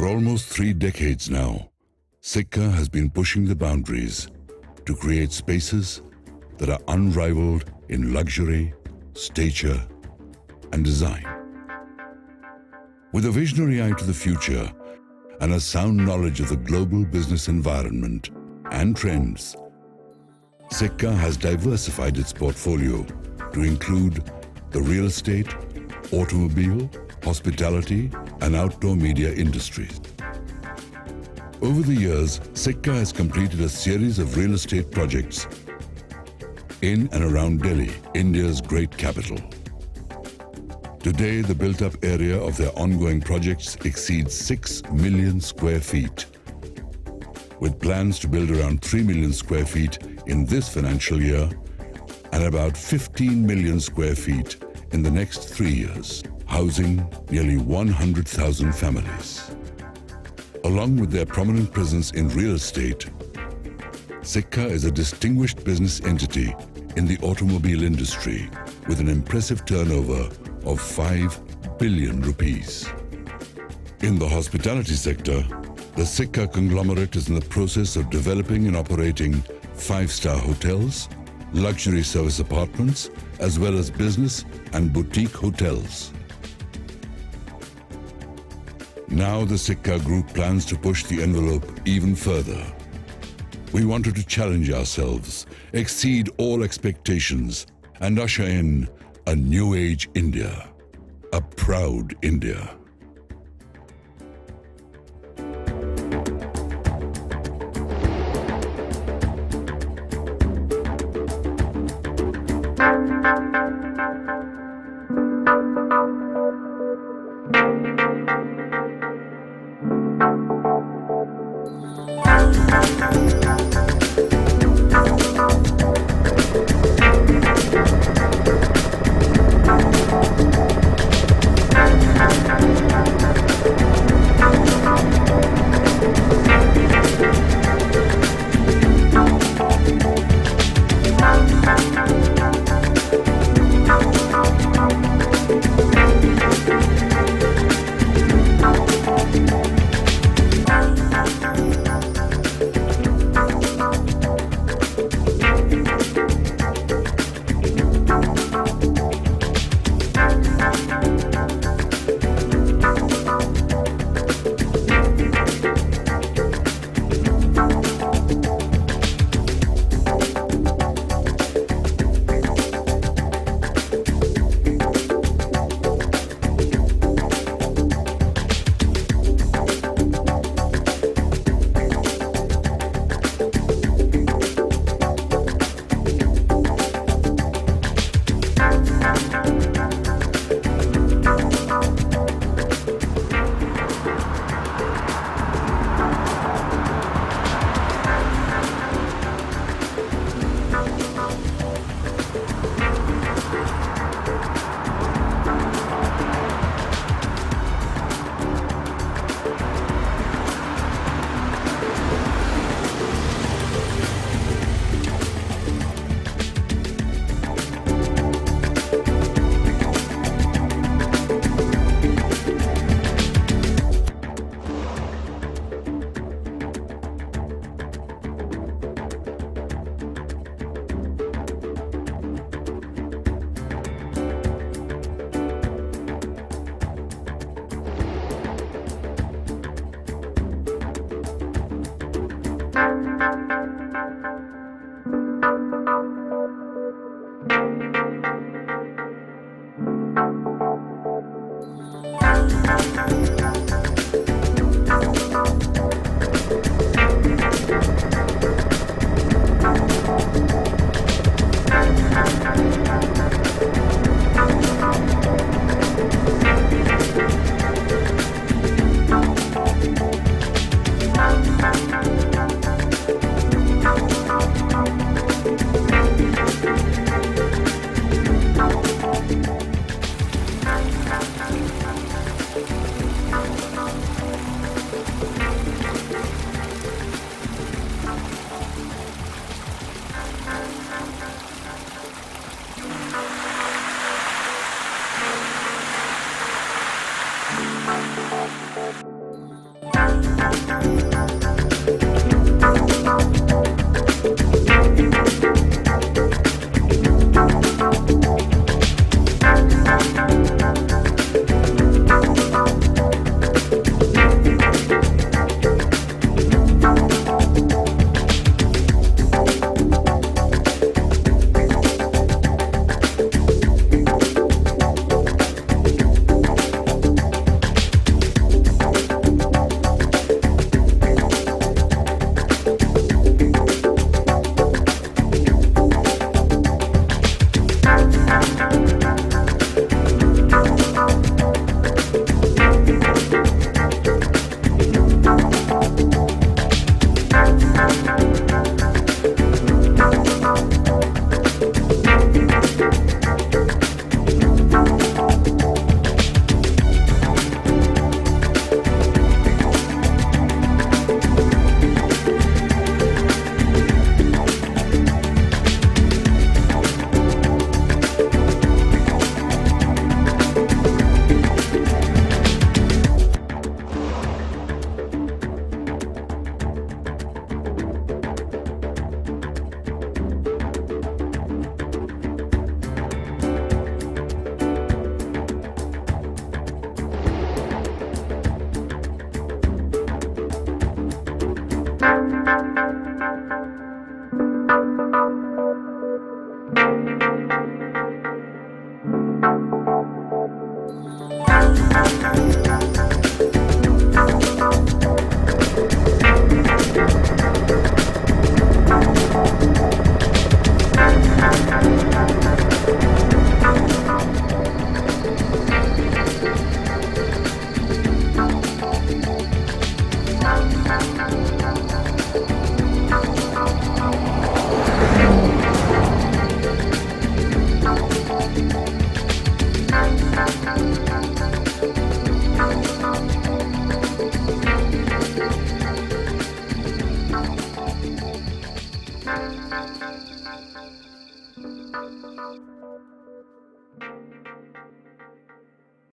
For almost three decades now, Sikka has been pushing the boundaries to create spaces that are unrivaled in luxury, stature, and design. With a visionary eye to the future and a sound knowledge of the global business environment and trends, Sikka has diversified its portfolio to include the real estate, automobile, hospitality, and outdoor media industries. Over the years, Sikka has completed a series of real estate projects in and around Delhi, India's great capital. Today, the built-up area of their ongoing projects exceeds 6 million square feet, with plans to build around 3 million square feet in this financial year and about 15 million square feet in the next three years, housing nearly 100,000 families. Along with their prominent presence in real estate, Sikka is a distinguished business entity in the automobile industry with an impressive turnover of 5 billion rupees. In the hospitality sector, the Sikka conglomerate is in the process of developing and operating five-star hotels, luxury service apartments, as well as business and boutique hotels. Now the Sikka Group plans to push the envelope even further. We wanted to challenge ourselves, exceed all expectations, and usher in a new age India, a proud India.